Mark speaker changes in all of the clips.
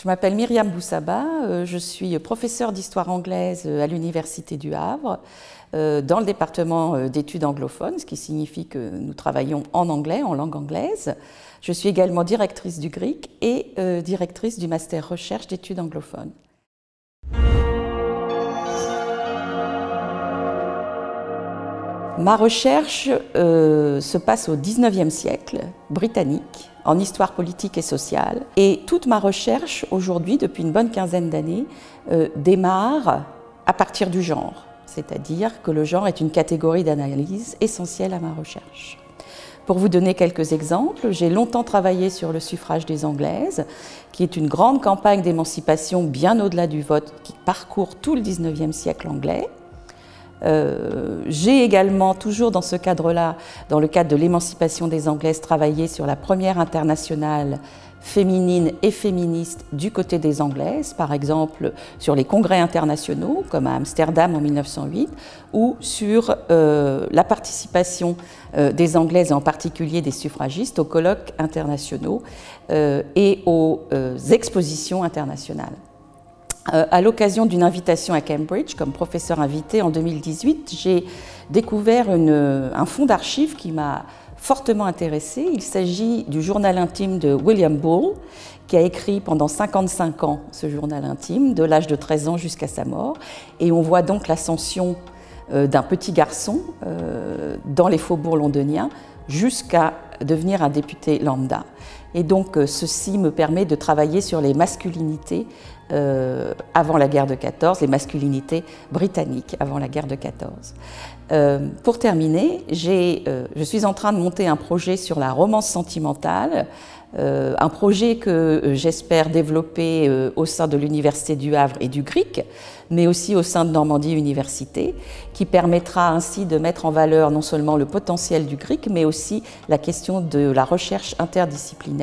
Speaker 1: Je m'appelle Myriam Boussaba, euh, je suis professeure d'histoire anglaise à l'Université du Havre, euh, dans le département d'études anglophones, ce qui signifie que nous travaillons en anglais, en langue anglaise. Je suis également directrice du GRIC et directrice du master recherche d'études anglophones. Ma recherche euh, se passe au 19e siècle, britannique, en histoire politique et sociale. Et toute ma recherche, aujourd'hui, depuis une bonne quinzaine d'années, euh, démarre à partir du genre. C'est-à-dire que le genre est une catégorie d'analyse essentielle à ma recherche. Pour vous donner quelques exemples, j'ai longtemps travaillé sur le suffrage des Anglaises, qui est une grande campagne d'émancipation bien au-delà du vote qui parcourt tout le 19e siècle anglais. Euh, j'ai également, toujours dans ce cadre-là, dans le cadre de l'émancipation des Anglaises, travaillé sur la première internationale féminine et féministe du côté des Anglaises, par exemple sur les congrès internationaux, comme à Amsterdam en 1908, ou sur euh, la participation euh, des Anglaises, en particulier des suffragistes, aux colloques internationaux et aux expositions internationales. Euh, à l'occasion d'une invitation à Cambridge comme professeur invité en 2018, j'ai découvert un fonds d'archives qui m'a fortement intéressé. Il s'agit du journal intime de William Bull, qui a écrit pendant 55 ans ce journal intime, de l'âge de 13 ans jusqu'à sa mort. Et on voit donc l'ascension euh, d'un petit garçon euh, dans les faubourgs londoniens jusqu'à devenir un député lambda. Et donc ceci me permet de travailler sur les masculinités euh, avant la guerre de 14, les masculinités britanniques avant la guerre de 14. Euh, pour terminer, euh, je suis en train de monter un projet sur la romance sentimentale, un projet que j'espère développer au sein de l'Université du Havre et du GRIC, mais aussi au sein de Normandie Université, qui permettra ainsi de mettre en valeur non seulement le potentiel du GRIC, mais aussi la question de la recherche interdisciplinaire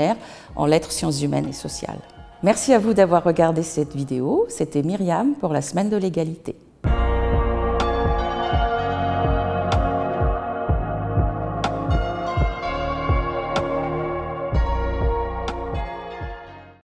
Speaker 1: en lettres, sciences humaines et sociales. Merci à vous d'avoir regardé cette vidéo. C'était Myriam pour la Semaine de l'égalité.